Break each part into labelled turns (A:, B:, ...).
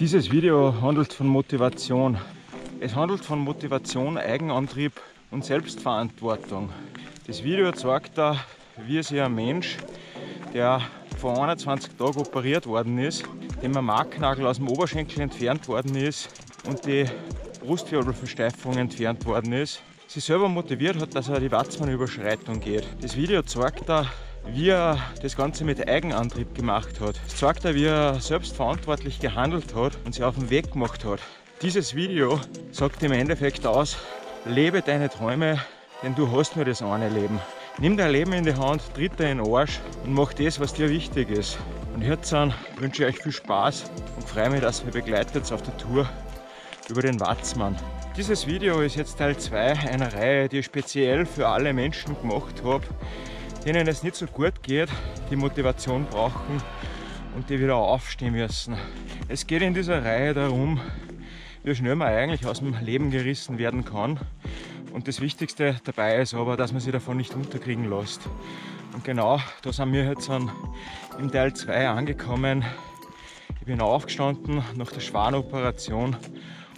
A: Dieses Video handelt von Motivation. Es handelt von Motivation, Eigenantrieb und Selbstverantwortung. Das Video zeigt da, wie sich ein Mensch, der vor 21 Tagen operiert worden ist, dem ein Marknagel aus dem Oberschenkel entfernt worden ist und die Brustwirbelversteifung entfernt worden ist, sich selber motiviert hat, dass er die Watzmann-Überschreitung geht. Das Video zeigt da, wie er das Ganze mit Eigenantrieb gemacht hat. Es zeigt er, wie er selbstverantwortlich gehandelt hat und sich auf den Weg gemacht hat. Dieses Video sagt im Endeffekt aus, lebe deine Träume, denn du hast nur das eine Leben. Nimm dein Leben in die Hand, tritt dir in den Arsch und mach das, was dir wichtig ist. Und jetzt wünsche ich euch viel Spaß und freue mich, dass ihr begleitet auf der Tour über den Watzmann. Dieses Video ist jetzt Teil 2 einer Reihe, die ich speziell für alle Menschen gemacht habe, denen es nicht so gut geht, die Motivation brauchen und die wieder aufstehen müssen. Es geht in dieser Reihe darum, wie schnell man eigentlich aus dem Leben gerissen werden kann. Und das Wichtigste dabei ist aber, dass man sich davon nicht unterkriegen lässt. Und genau da sind wir jetzt im Teil 2 angekommen. Ich bin aufgestanden nach der Schwanoperation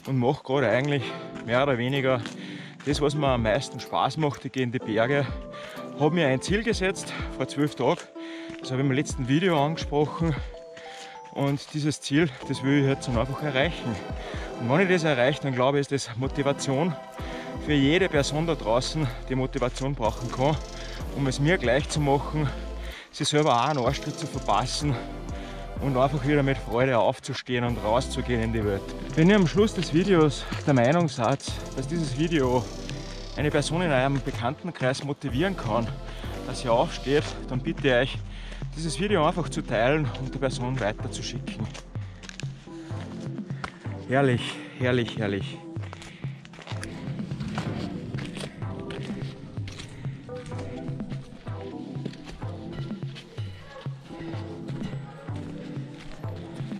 A: und mache gerade eigentlich mehr oder weniger das, was mir am meisten Spaß macht. Ich gehe in die Berge habe mir ein Ziel gesetzt vor zwölf Tagen. Das habe ich im letzten Video angesprochen. Und dieses Ziel, das will ich jetzt einfach erreichen. Und wenn ich das erreiche, dann glaube ich, ist das Motivation für jede Person da draußen, die Motivation brauchen kann, um es mir gleich zu machen, sich selber auch einen Arschtritt zu verpassen und einfach wieder mit Freude aufzustehen und rauszugehen in die Welt. Wenn ihr am Schluss des Videos der Meinung seid, dass dieses Video eine Person in eurem Bekanntenkreis motivieren kann, dass sie aufsteht, dann bitte ich euch, dieses Video einfach zu teilen und der Person weiterzuschicken. Herrlich, herrlich, herrlich.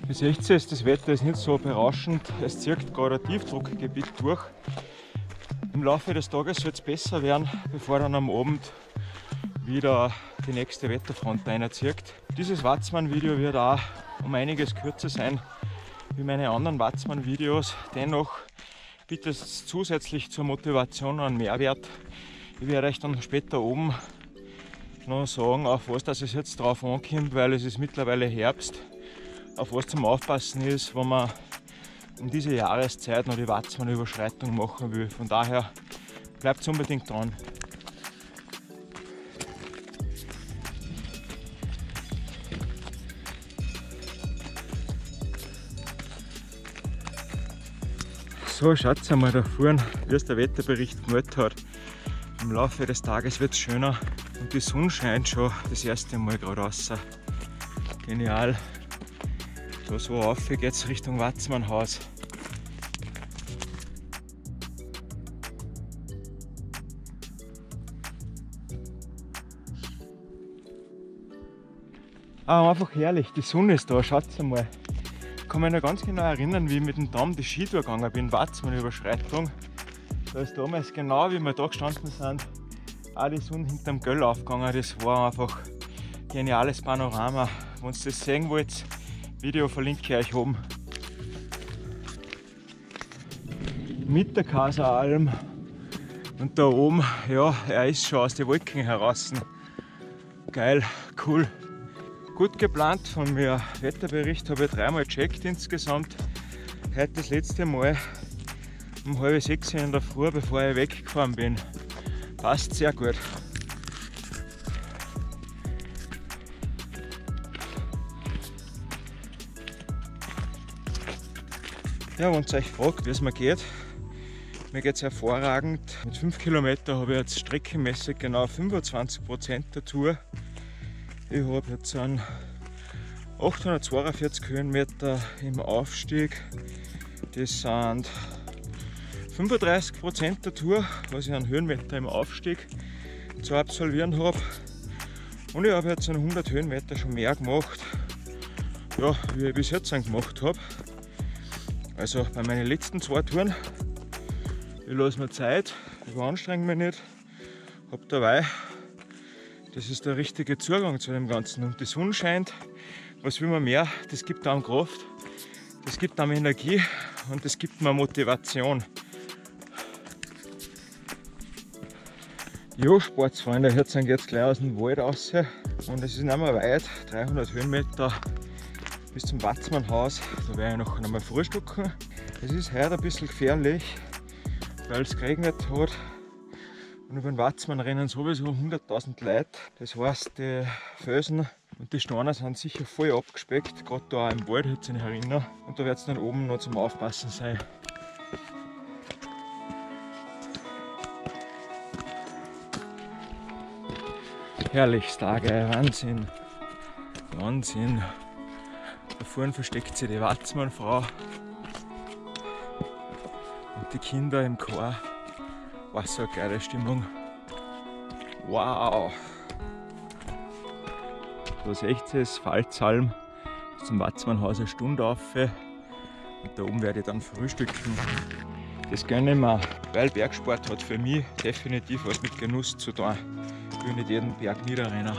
A: Wie seht ihr, das Wetter ist nicht so berauschend. Es zirkt gerade ein Tiefdruckgebiet durch. Im Laufe des Tages soll es besser werden, bevor dann am Abend wieder die nächste Wetterfront einzieht. Dieses Watzmann-Video wird auch um einiges kürzer sein wie meine anderen Watzmann-Videos. Dennoch bietet es zusätzlich zur Motivation einen Mehrwert. Ich werde euch dann später oben noch sagen, auf was das jetzt drauf ankommt, weil es ist mittlerweile Herbst, auf was zum Aufpassen ist, wenn man um diese Jahreszeit noch die Watzmann-Überschreitung machen will. Von daher bleibt unbedingt dran. So, schaut einmal da vorne, wie es der Wetterbericht gemeldet hat. Im Laufe des Tages wird es schöner und die Sonne scheint schon das erste Mal gerade raus. Genial. Da so auf geht es Richtung Watzmannhaus. Aber einfach herrlich, die Sonne ist da, schaut mal. Ich kann mich noch ganz genau erinnern, wie ich mit dem Damm die Skitour gegangen bin, Watzmann-Überschreitung. Da ist damals genau, wie wir da gestanden sind, auch die Sonne hinterm Göll aufgegangen. Das war einfach geniales Panorama. Wenn ihr das sehen wollt, Video verlinke ich euch oben. Mit der Kaseralm und da oben, ja, er ist schon aus den Wolken heraus. Geil, cool. Gut geplant von mir. Wetterbericht habe ich dreimal gecheckt insgesamt. Heute das letzte Mal um halb sechs in der Früh, bevor ich weggefahren bin. Passt sehr gut. Ja, wenn ihr euch fragt, wie es mir geht, mir geht es hervorragend. Mit 5 Kilometern habe ich jetzt streckenmäßig genau 25% der Tour. Ich habe jetzt einen 842 Höhenmeter im Aufstieg. Das sind 35% der Tour, was ich an Höhenmeter im Aufstieg zu absolvieren habe. Und ich habe jetzt an 100 Höhenmeter schon mehr gemacht, ja, wie ich bis jetzt gemacht habe. Also bei meinen letzten zwei Touren, ich lasse mir Zeit, ich anstrenge mich nicht, habe dabei, das ist der richtige Zugang zu dem Ganzen. Und die Sonne scheint, was will man mehr, das gibt einem Kraft. Das gibt mir Energie und das gibt mir Motivation. Ja, Sportsfreunde, jetzt sind jetzt gleich aus dem Wald raus und es ist nicht mehr weit, 300 Höhenmeter bis zum Watzmannhaus. Da werde ich noch einmal frühstücken. Es ist heute ein bisschen gefährlich, weil es geregnet hat und über den Watzmann rennen sowieso 100.000 Leute. Das heißt, die Felsen und die Steine sind sicher voll abgespeckt, gerade da im Wald, jetzt in erinnern. Und da wird es dann oben noch zum Aufpassen sein. Herrlichstage, Wahnsinn. Wahnsinn. Da vorne versteckt sich die Watzmannfrau und die Kinder im Chor. War so eine geile Stimmung. Wow! Da seht ihr das Fallzalm zum Watzmannhaus eine Stunde auf. Und da oben werde ich dann frühstücken. Das gönne ich mir, weil Bergsport hat für mich definitiv was mit Genuss zu tun. Ich will nicht jeden Berg niederrennen.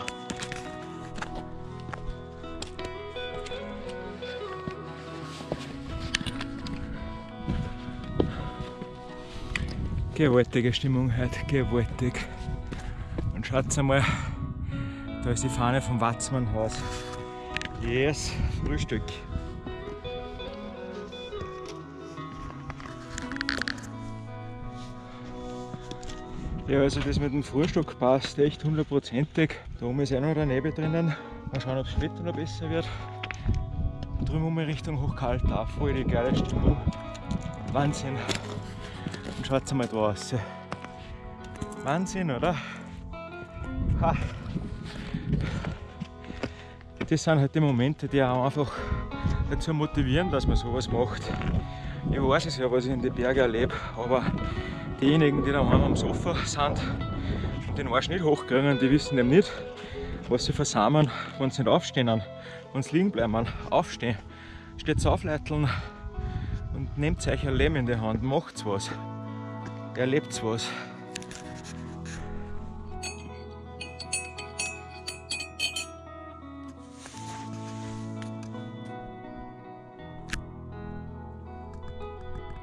A: Gewaltige Stimmung heute, gewaltig. Und schaut einmal, da ist die Fahne vom Watzmannhaus. Yes, Frühstück. Ja, also das mit dem Frühstück passt echt hundertprozentig. Da oben ist auch noch der Nebel drinnen. Mal schauen, ob es später noch besser wird. Drüben um Richtung Hochkalt, auch voll die geile Stimmung. Wahnsinn. Schaut mal raus. Wahnsinn, oder? Ha. Das sind halt die Momente, die auch einfach dazu motivieren, dass man sowas macht. Ich weiß es ja, was ich in den Bergen erlebe, aber diejenigen, die daheim am Sofa sind und den Arsch nicht hochkriegen, die wissen eben nicht, was sie versamen, wenn sie nicht aufstehen, wenn sie liegen bleiben. Aufstehen, steht auf, Leiteln und nehmt euch ein Leben in die Hand, macht's was, erlebt was.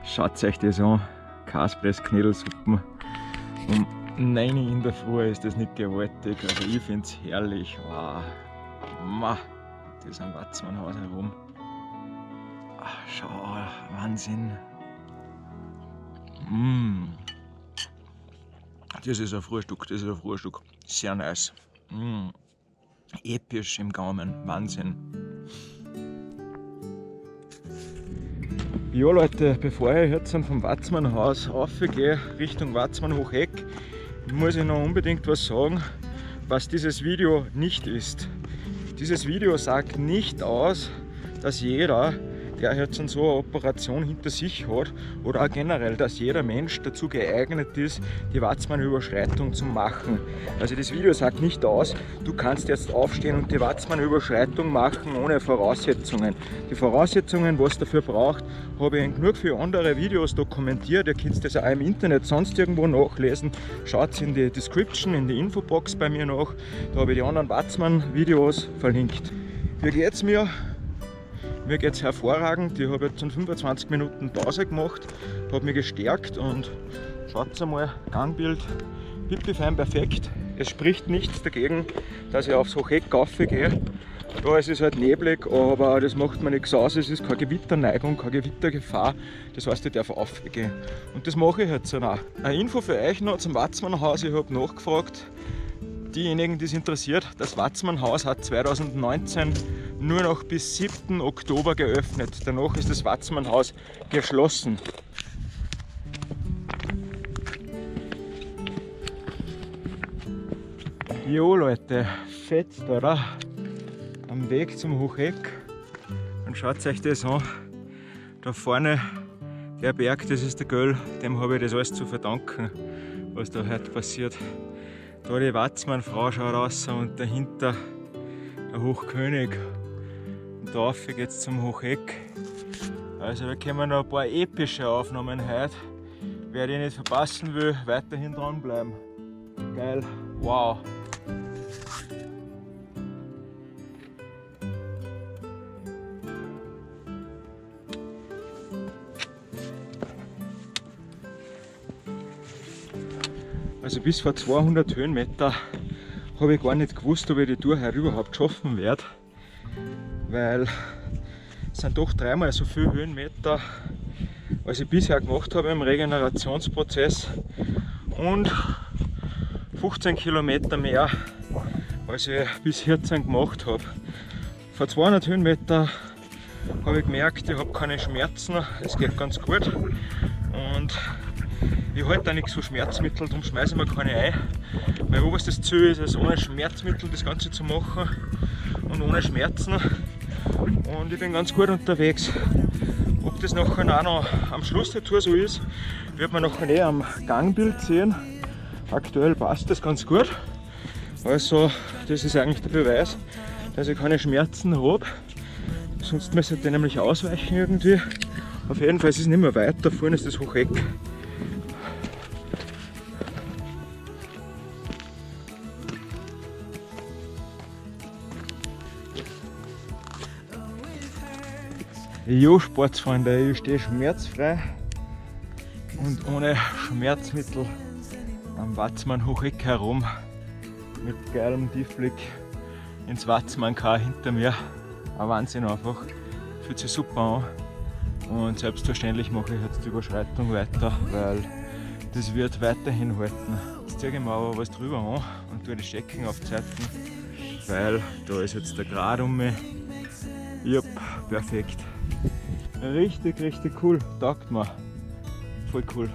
A: Schaut euch das an. Kaspress-Knädelsuppen. Um 9 Uhr in der Früh ist das nicht gewaltig. Also ich finde es herrlich. Wow. Ma, das ist ein Watzmannhaus herum. Ach, schau, Wahnsinn. Mm. Das ist ein Frühstück, das ist ein Frühstück. Sehr nice. Mm. Episch im Gaumen, Wahnsinn. Ja Leute, bevor ich jetzt vom Watzmannhaus aufgehe, Richtung Watzmann Hocheck, muss ich noch unbedingt was sagen, was dieses Video nicht ist. Dieses Video sagt nicht aus, dass jeder der jetzt so eine Operation hinter sich hat oder auch generell, dass jeder Mensch dazu geeignet ist, die Watzmann-Überschreitung zu machen. Also das Video sagt nicht aus, du kannst jetzt aufstehen und die Watzmann-Überschreitung machen ohne Voraussetzungen. Die Voraussetzungen, was dafür braucht, habe ich in genug für andere Videos dokumentiert. Ihr könnt das auch im Internet sonst irgendwo nachlesen. Schaut in die Description, in die Infobox bei mir nach. Da habe ich die anderen Watzmann-Videos verlinkt. Wie geht es mir? Mir geht es hervorragend. Ich habe jetzt 25 Minuten Pause gemacht, habe mich gestärkt und schaut einmal, Gangbild, pipi-fein perfekt. Es spricht nichts dagegen, dass ich aufs Hocheck gehe. Ist es halt neblig, aber das macht mir nichts aus. Es ist keine Gewitterneigung, keine Gewittergefahr. Das heißt, ich darf aufgehen. Und das mache ich jetzt auch. Eine Info für euch noch zum Watzmannhaus. Ich habe nachgefragt, diejenigen, die es interessiert, das Watzmannhaus hat 2019 nur noch bis 7. Oktober geöffnet. Danach ist das Watzmannhaus geschlossen. Jo Leute, fetzt oder? Am Weg zum Hocheck. Und schaut euch das an. Da vorne der Berg, das ist der Göll, dem habe ich das alles zu verdanken, was da heute passiert. Da die Watzmannfrau schaut raus und dahinter der Hochkönig rauf geht es zum Hocheck. Also da kommen noch ein paar epische Aufnahmen heute. Wer die nicht verpassen will, weiterhin dranbleiben. Geil, wow. Also bis vor 200 Höhenmeter habe ich gar nicht gewusst, ob ich die Tour heute überhaupt schaffen werde, weil es sind doch dreimal so viele Höhenmeter, als ich bisher gemacht habe im Regenerationsprozess und 15 Kilometer mehr, als ich bis 14 gemacht habe. Vor 200 Höhenmeter habe ich gemerkt, ich habe keine Schmerzen, es geht ganz gut und ich halte da nichts so Schmerzmittel, darum schmeiße ich mir keine ein. Mein oberstes Ziel ist es, ohne Schmerzmittel das Ganze zu machen und ohne Schmerzen. Und ich bin ganz gut unterwegs. Ob das nachher auch noch am Schluss der Tour so ist, wird man nachher eh am Gangbild sehen. Aktuell passt das ganz gut. Also das ist eigentlich der Beweis, dass ich keine Schmerzen habe. Sonst müsste ich nämlich ausweichen irgendwie. Auf jeden Fall ist es nicht mehr weit, da vorne ist das Hocheck. Jo, Sportsfreunde, ich stehe schmerzfrei und ohne Schmerzmittel am Watzmann Hocheck herum mit geilem Tiefblick ins Watzmann K hinter mir. Ein Wahnsinn einfach, fühlt sich super an und selbstverständlich mache ich jetzt die Überschreitung weiter, weil das wird weiterhin halten. Jetzt ziehe ich mir aber was drüber an und tue die Stecken aufzeiten, weil da ist jetzt der Grad um mich. Jupp, perfekt. Richtig, richtig cool. Taugt mir. Voll cool.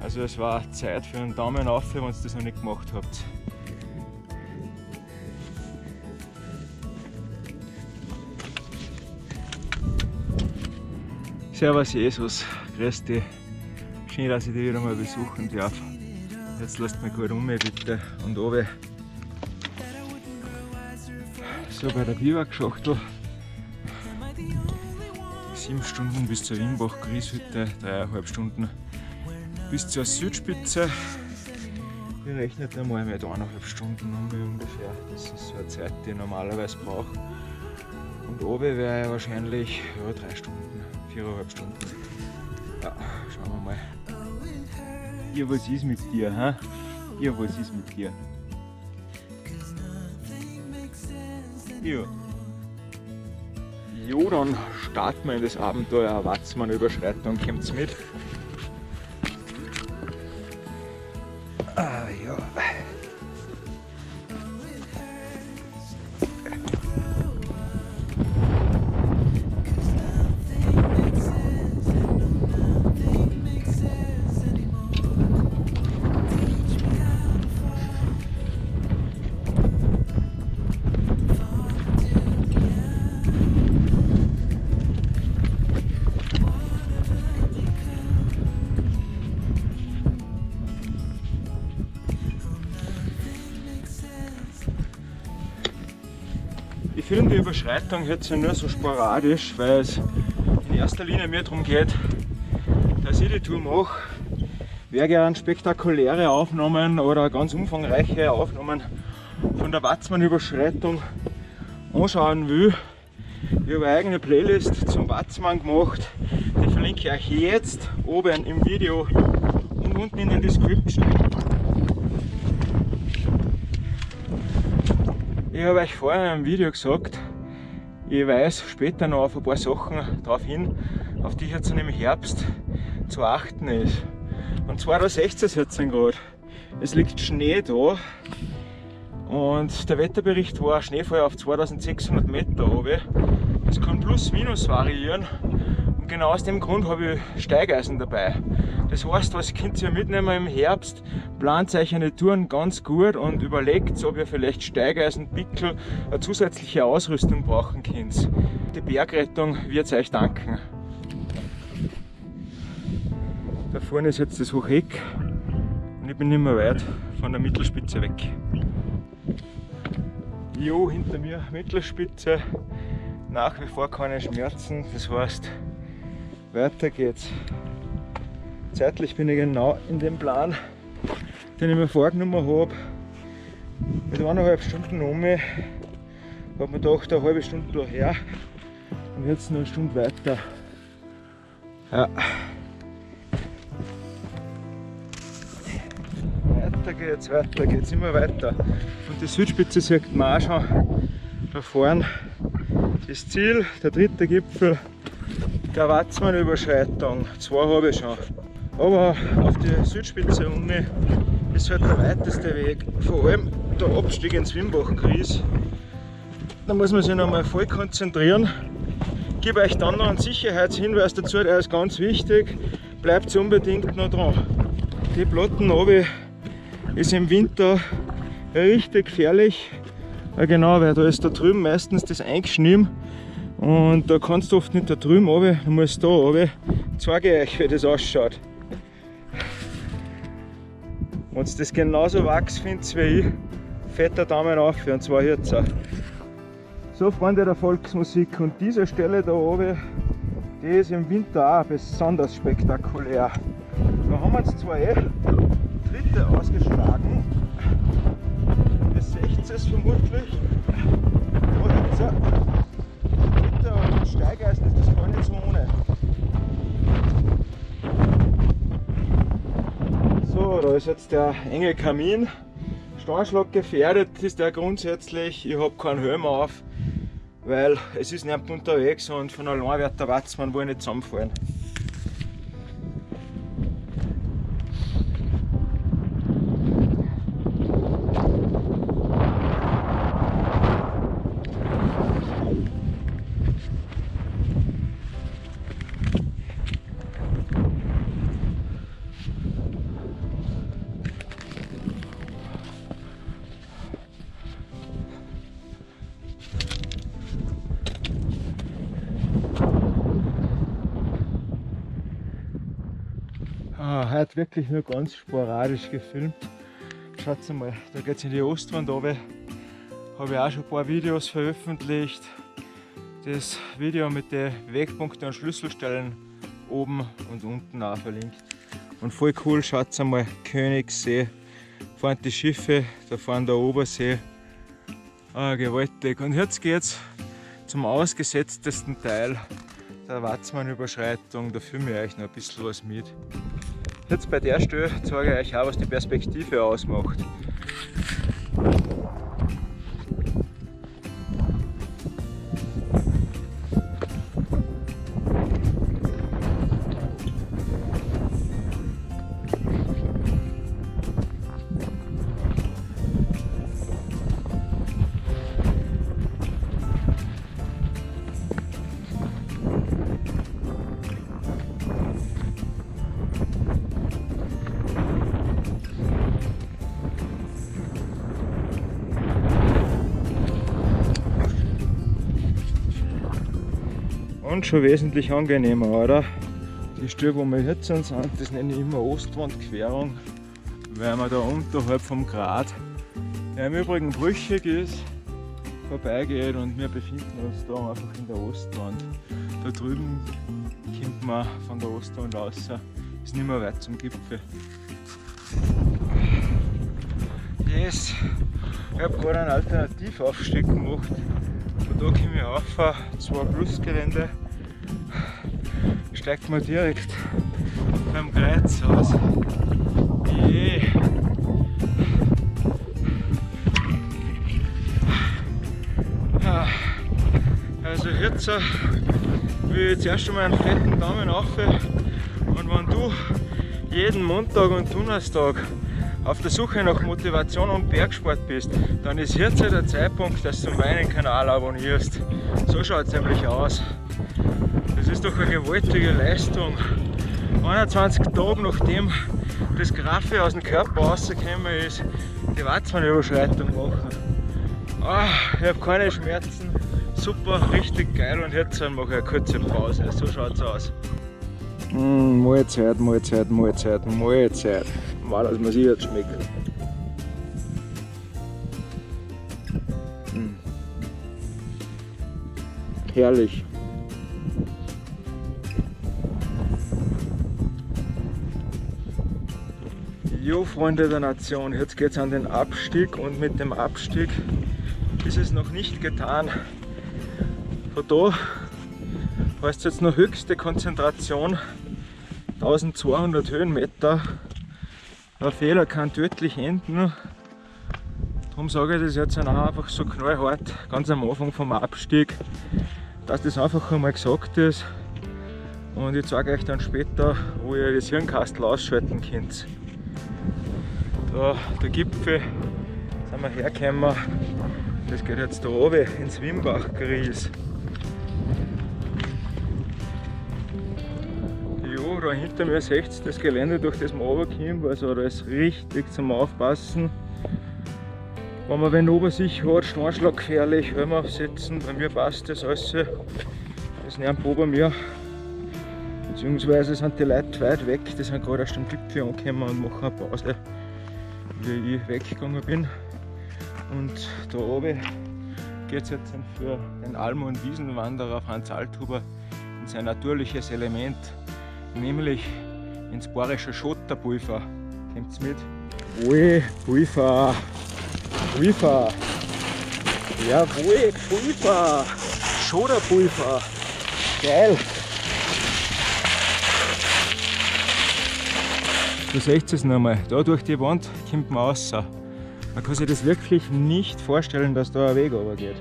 A: Also es war Zeit für einen Daumen auf, wenn ihr das noch nicht gemacht habt. Servus Jesus, grüß dich. Schön, dass ich dich wieder mal besuchen darf. Jetzt lasst mich gut um bitte und oben. So bei der Biwakschachtel sieben Stunden bis zur Wimbach-Grieshütte, dreieinhalb Stunden bis zur Südspitze. Ich rechne einmal mit eineinhalb Stunden ungefähr. Das ist so eine Zeit, die ich normalerweise brauche. Und oben wäre ich wahrscheinlich ja, drei Stunden, viereinhalb Stunden. Ja, schauen wir mal. Ja, was ist mit dir, hä? Ja, was ist mit dir? Ja. Jo, dann starten wir in das Abenteuer Watzmann-Überschreitung. Kommt's mit? Die Überschreitung jetzt nur so sporadisch, weil es in erster Linie mir darum geht, dass ich die Tour mache. Wer gern spektakuläre Aufnahmen oder ganz umfangreiche Aufnahmen von der Watzmann-Überschreitung anschauen will, ich habe eine eigene Playlist zum Watzmann gemacht. Die verlinke ich euch jetzt oben im Video und unten in der Description. Ich habe euch vorher im Video gesagt, ich weise später noch auf ein paar Sachen darauf hin, auf die jetzt im Herbst zu achten ist. Und zwar da 16 jetzt Grad. Es liegt Schnee da und der Wetterbericht war Schneefall auf 2600 Meter runter. Das kann plus minus variieren und genau aus dem Grund habe ich Steigeisen dabei. Das heißt, was könnt ihr mitnehmen im Herbst? Plant euch eine Touren ganz gut und überlegt, ob ihr vielleicht Steigeisen, Pickel, eine zusätzliche Ausrüstung brauchen könnt. Die Bergrettung wird euch danken. Da vorne ist jetzt das Hocheck und ich bin nicht mehr weit von der Mittelspitze weg. Jo, hinter mir Mittelspitze, nach wie vor keine Schmerzen, das heißt, weiter geht's. Zeitlich bin ich genau in dem Plan, den ich mir vorgenommen habe. Mit eineinhalb Stunden um mich habe mir gedacht, eine halbe Stunde daher und jetzt noch eine Stunde weiter. Ja. weiter geht's, weiter geht's, immer weiter. Und die Südspitze sieht man auch schon da vorne. Das Ziel, der dritte Gipfel der Watzmann-Überschreitung. Zwei habe ich schon. Aber auf die Südspitze unten ist halt der weiteste Weg. Vor allem der Abstieg ins Wimbach-Kries. Da muss man sich noch mal voll konzentrieren. Ich gebe euch dann noch einen Sicherheitshinweis dazu, der ist ganz wichtig. Bleibt unbedingt noch dran. Die Platten ist im Winter richtig gefährlich. Genau, weil da ist da drüben meistens das eingeschnitten und da kannst du oft nicht da drüben runter, du musst da runter. Ich zeige euch, wie das ausschaut. Wenn ihr das genauso wachs findet wie ich, fetter Daumen auf und zwar jetzt. So Freunde der Volksmusik und diese Stelle da oben, die ist im Winter auch besonders spektakulär. Da haben wir jetzt zwar eh dritte ausgeschlagen, das 16 vermutlich. Und jetzt, dritte und Steigeisen ist das gar nicht so ohne. So, da ist jetzt der enge Kamin. Steinschlag gefährdet ist der grundsätzlich. Ich habe keinen Helm auf weil es ist niemand unterwegs und von allein wird der Watzmann wohl nicht zusammenfallen. Wirklich nur ganz sporadisch gefilmt. Schaut mal, da geht es in die Ostwand runter. Habe ich auch schon ein paar Videos veröffentlicht. Das Video mit den Wegpunkten und Schlüsselstellen oben und unten auch verlinkt. Und voll cool, schaut mal, Königssee. Fahren die Schiffe, da fahren der Obersee. Ah, gewaltig. Und jetzt geht's zum ausgesetztesten Teil der Watzmann-Überschreitung. Da filme ich euch noch ein bisschen was mit. Jetzt bei der Stelle zeige ich euch auch, was die Perspektive ausmacht. Und schon wesentlich angenehmer, oder? Die Stelle, wo wir jetzt sind, das nenne ich immer Ostwandquerung, weil man da unterhalb vom Grat, der im Übrigen brüchig ist, vorbeigeht und wir befinden uns da einfach in der Ostwand. Da drüben kommt man von der Ostwand raus, ist nicht mehr weit zum Gipfel. Das, ich habe gerade einen Alternativaufstieg gemacht. Von da komme ich auf, zwei Plusgelände steigt man direkt beim Kreuz aus. Yeah. Also jetzt äh, will ich zuerst einmal einen fetten Daumen auf und wenn du jeden Montag und Donnerstag auf der Suche nach Motivation und Bergsport bist, dann ist jetzt der Zeitpunkt, dass du meinen Kanal abonnierst. So schaut es nämlich aus. Ist doch eine gewaltige Leistung. 21 Tage nachdem das Graffe aus dem Körper rausgekommen ist, die Watzmann-Überschreitung machen. Ah, ich habe keine Schmerzen, super, richtig geil und jetzt mache ich eine kurze Pause. So schaut es aus. Mm, Mahlzeit, Mahlzeit, Mahlzeit, Mahlzeit. Mal, dass man sich jetzt schmeckt. Mm. Herrlich. Jo Freunde der Nation, jetzt geht es an den Abstieg und mit dem Abstieg ist es noch nicht getan. Von da heißt es jetzt noch höchste Konzentration 1200 Höhenmeter Ein Fehler kann tödlich enden. Darum sage ich das jetzt auch einfach so knallhart, ganz am Anfang vom Abstieg, dass das einfach einmal gesagt ist. Und ich zeige euch dann später, wo ihr das Hirnkastel ausschalten könnt. Da, der Gipfel, sind wir hergekommen. Das geht jetzt da oben ins Wimbach-Gries. Da hinter mir seht ihr das Gelände, durch das wir runterkommen. Also da ist richtig zum Aufpassen. Wenn man wenn oben sich hat, Steinschlag gefährlich, Helm aufsetzen. Bei mir passt das alles. Das nimmt oben mir. Beziehungsweise sind die Leute weit weg, die sind gerade erst am Gipfel angekommen und machen eine Pause, wie ich weggegangen bin. Und da oben geht es jetzt für den Alm- und Wiesenwanderer Franz Althuber in sein natürliches Element, nämlich ins bayerische Schotterpulver. Kommt's mit? Ui, Pulver! Pulver! Jawohl, Pulver! Schotterpulver! Geil! Du seht es nochmal, da durch die Wand kommt man raus. Man kann sich das wirklich nicht vorstellen, dass da ein Weg geht.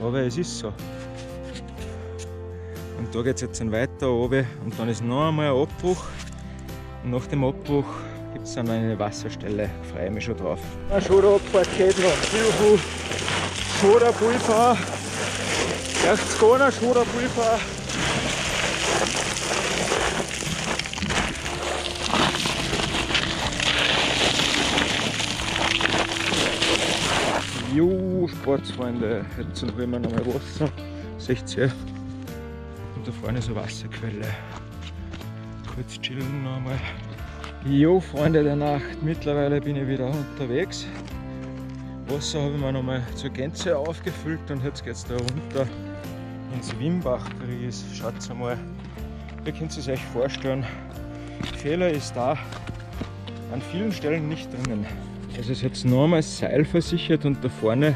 A: Aber es ist so. Und da geht es jetzt weiter oben und dann ist noch einmal ein Abbruch. Und nach dem Abbruch gibt es dann eine Wasserstelle. Freue mich schon drauf. Ein Schoda-Paket noch. Juhu! Schoda-Pulver! Erst Schoda-Pulver! Jo, Sportsfreunde, jetzt holen wir nochmal Wasser. Seht ihr? Und da vorne ist eine Wasserquelle. Kurz chillen nochmal. Jo, Freunde der Nacht, mittlerweile bin ich wieder unterwegs. Wasser habe ich mir nochmal zur Gänze aufgefüllt und jetzt geht es da runter ins Wimbach-Gries. Schaut mal, ihr könnt es euch vorstellen. Fehler ist da an vielen Stellen nicht drinnen. Es ist jetzt nochmals seilversichert und da vorne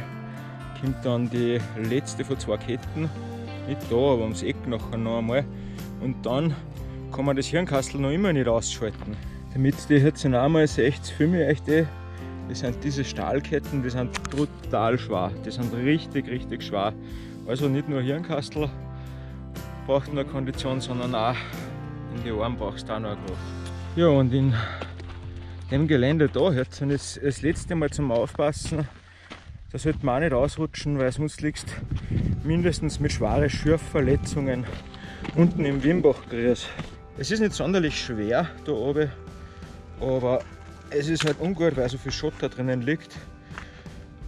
A: kommt dann die letzte von zwei Ketten. Nicht da, aber ums Eck nachher noch einmal. Und dann kann man das Hirnkastel noch immer nicht ausschalten. Damit ihr jetzt noch einmal seht, filme ich euch die. Das sind diese Stahlketten, die sind brutal schwer. Die sind richtig, richtig schwer. Also nicht nur Hirnkastel braucht eine Kondition, sondern auch in die Arme brauchst du auch noch eine Kraft. Ja, und in dem Gelände da jetzt und das, das letzte Mal zum Aufpassen, da sollte man auch nicht ausrutschen, weil sonst liegst mindestens mit schweren Schürfverletzungen unten im Wimbachgries. Es ist nicht sonderlich schwer da oben, aber es ist halt ungut, weil so viel Schotter drinnen liegt.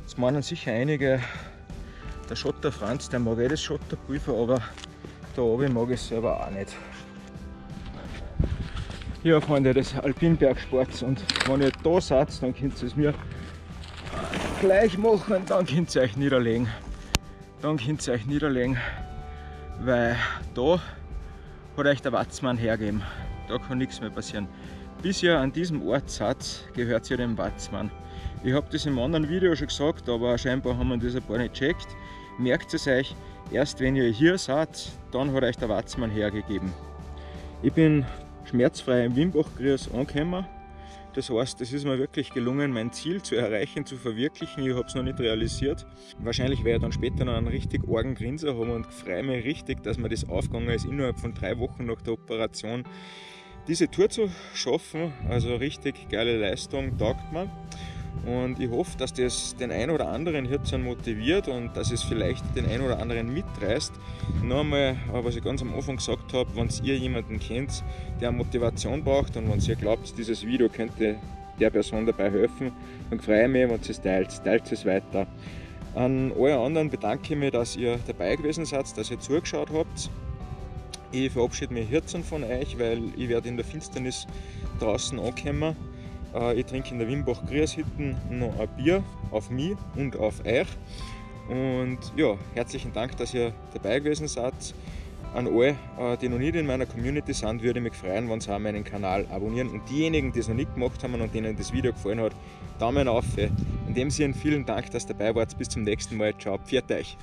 A: Das meinen sicher einige, der Schotter Franz, der mag eh das Schotterpulver, aber da oben mag ich es selber auch nicht ja, Freunde des Alpinbergsports. Und wenn ihr da seid, dann könnt ihr es mir gleich machen, dann könnt ihr euch niederlegen. Dann könnt ihr euch niederlegen, weil da hat euch der Watzmann hergeben. Da kann nichts mehr passieren. Bis ihr an diesem Ort seid, gehört ihr dem Watzmann. Ich habe das im anderen Video schon gesagt, aber scheinbar haben wir das ein paar nicht checkt. Merkt es euch, erst wenn ihr hier seid, dann hat euch der Watzmann hergegeben. Ich bin schmerzfrei im Wimbachgries angekommen. Das heißt, es ist mir wirklich gelungen, mein Ziel zu erreichen, zu verwirklichen. Ich habe es noch nicht realisiert. Wahrscheinlich werde ich dann später noch einen richtig argen Grinser haben und freue mich richtig, dass mir das aufgegangen ist, innerhalb von drei Wochen nach der Operation diese Tour zu schaffen. Also richtig geile Leistung, taugt mir. Und ich hoffe, dass das den einen oder anderen jetzt motiviert und dass es vielleicht den einen oder anderen mitreißt. Noch einmal, was ich ganz am Anfang gesagt habe, wenn ihr jemanden kennt, der Motivation braucht und wenn ihr glaubt, dieses Video könnte der Person dabei helfen, dann freue ich mich, wenn ihr es teilt. Teilt es weiter. An allen anderen bedanke ich mich, dass ihr dabei gewesen seid, dass ihr zugeschaut habt. Ich verabschiede mich jetzt von euch, weil ich werde in der Finsternis draußen ankommen ich trinke in der Wimbach Griershytten noch ein Bier auf mich und auf euch. Und ja, herzlichen Dank, dass ihr dabei gewesen seid. An alle, äh, die noch nicht in meiner Community sind, würde ich mich freuen, wenn sie auch meinen Kanal abonnieren. Und diejenigen, die es noch nicht gemacht haben und denen das Video gefallen hat, Daumen auf. In dem Sinne vielen Dank, dass ihr dabei wart. Bis zum nächsten Mal. Ciao, pfiat euch.